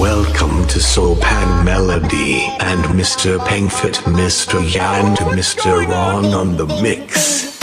Welcome to Sopan Melody and Mr. Pengfit, Mr. Yan to Mr. Ron on the mix.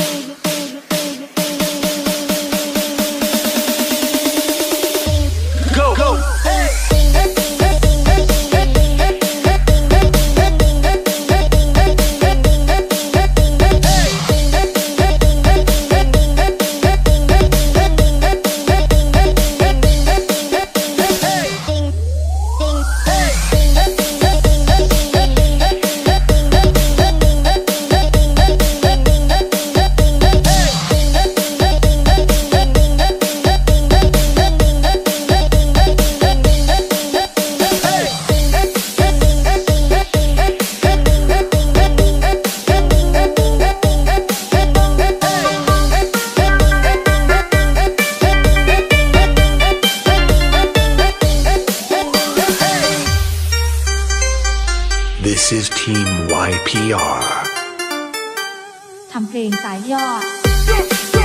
PR ทำเพลงสายยอด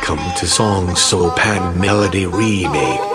Welcome to Song So Pan Melody Remake.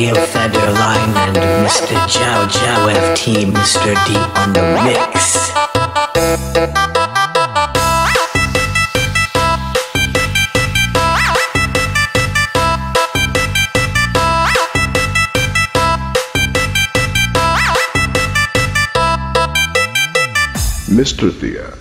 Theo Federline and Mr. Jow Jow FT, Mr. D on the mix. Mr. Thea.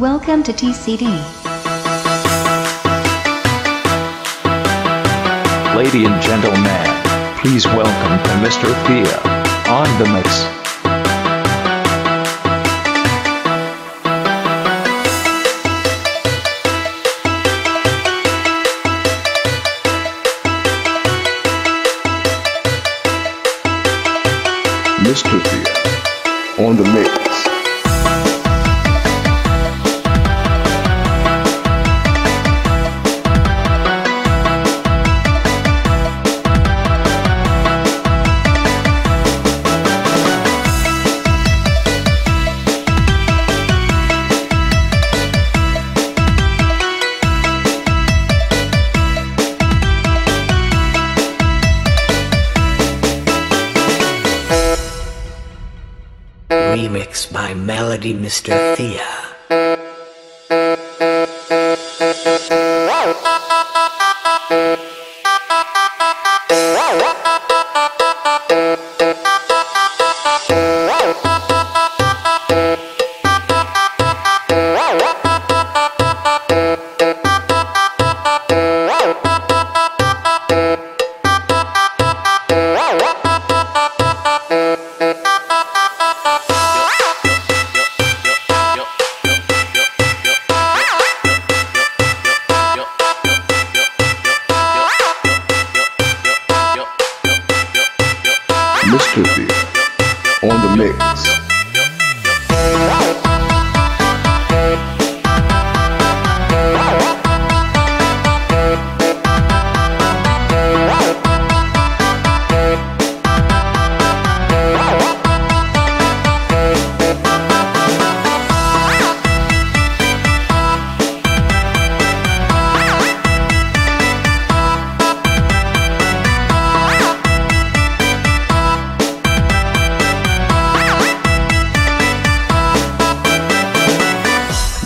Welcome to TCD. Lady and gentlemen, please welcome to Mr. Thea on the mix. By Melody Mr. Thea. Mix.